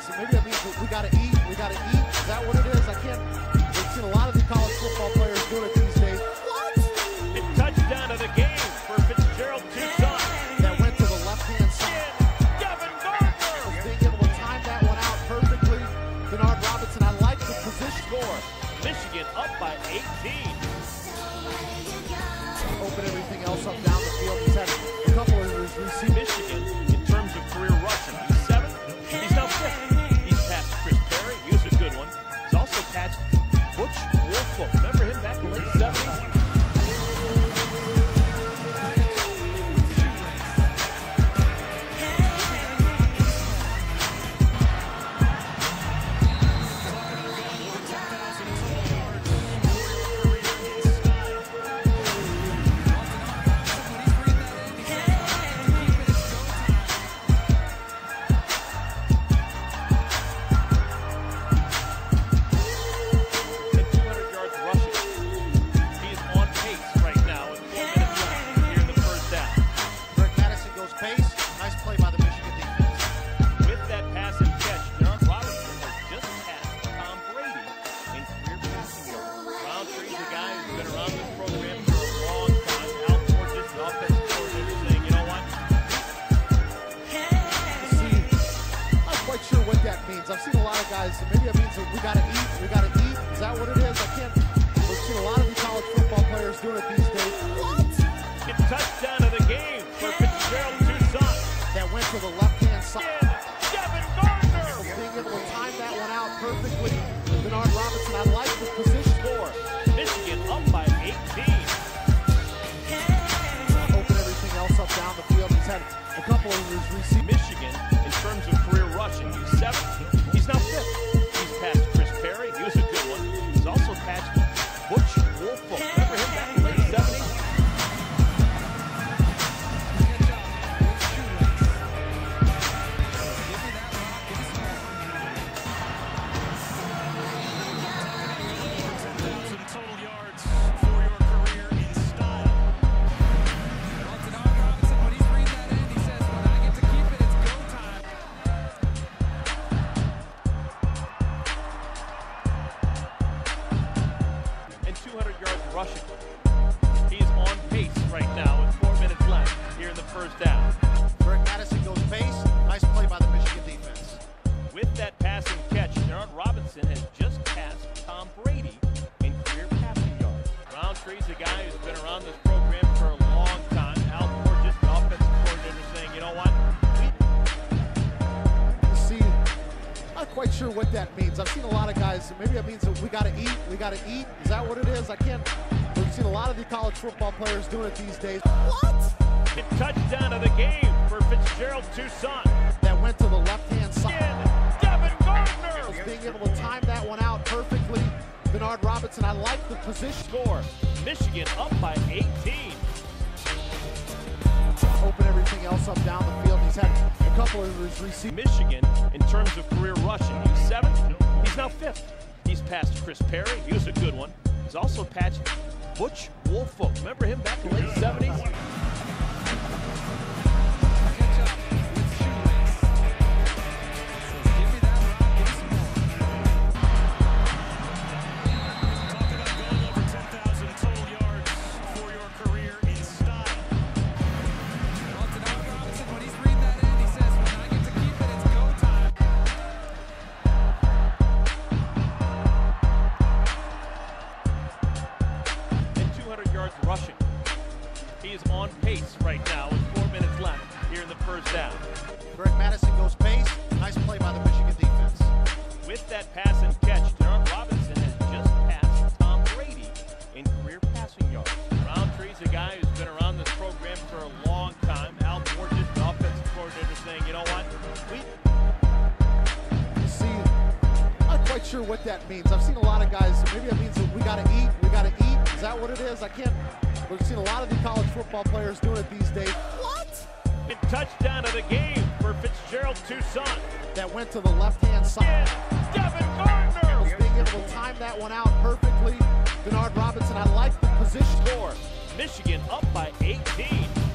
seen a lot of guys. Maybe that means that we got to eat. We got to eat. Is that what it is? I can't. We've seen a lot of the college football players doing it these days. What? a touchdown of the game for Fitzgerald Toussaint. That went to the left-hand side. Devin Gardner. Being able to time that one out perfectly. Denard Robinson, I like the position. Score. Michigan up by 18. What that means. I've seen a lot of guys. Maybe that means that we got to eat. We got to eat. Is that what it is? I can't. We've seen a lot of the college football players doing it these days. What? A touchdown of the game rushing. He's on pace right now with four minutes left here in the first down. Greg Mattison goes base. Nice play by the Michigan defense. With that passing catch, Denard Robinson has just passed Tom Brady in career passing yards. Roundtree's a guy who's been around this what that means. I've seen a lot of guys. Maybe that means that we got to eat. We got to eat. Is that what it is? I can't. We've seen a lot of the college football players doing it these days. What? A touchdown of the game for Fitzgerald Toussaint. That went to the left-hand side. And Devin Gardner. Was Being able to time that one out perfectly. Denard Robinson, I like the position. Score. Michigan up by 18. Open everything else up down the field. Receivers. Michigan in terms of career rushing. He's seventh. He's now fifth. He's passed Chris Perry. He was a good one. He's also passed Butch Woolfolk. Remember him back in the late 70s? Yards rushing. He is on pace right now with four minutes left here in the first down. Greg Mattison goes base. Nice play by the Michigan defense. With that pass and catch, Denard Robinson has just passed Tom Brady in career passing yards. Roundtree's a guy who's been around this program for a long time. Al Borges, the offensive coordinator, saying, you know what? We See, I'm not quite sure what that means. I've seen a lot of guys. Maybe that means that we got to eat. We got to eat. Is that what it is? I can't. We've seen a lot of the college football players doing it these days. What? And touchdown of the game for Fitzgerald Toussaint. That went to the left-hand side. Devin Gardner. Was being able to time that one out perfectly. Denard Robinson, I like the position. Score. Michigan up by 18.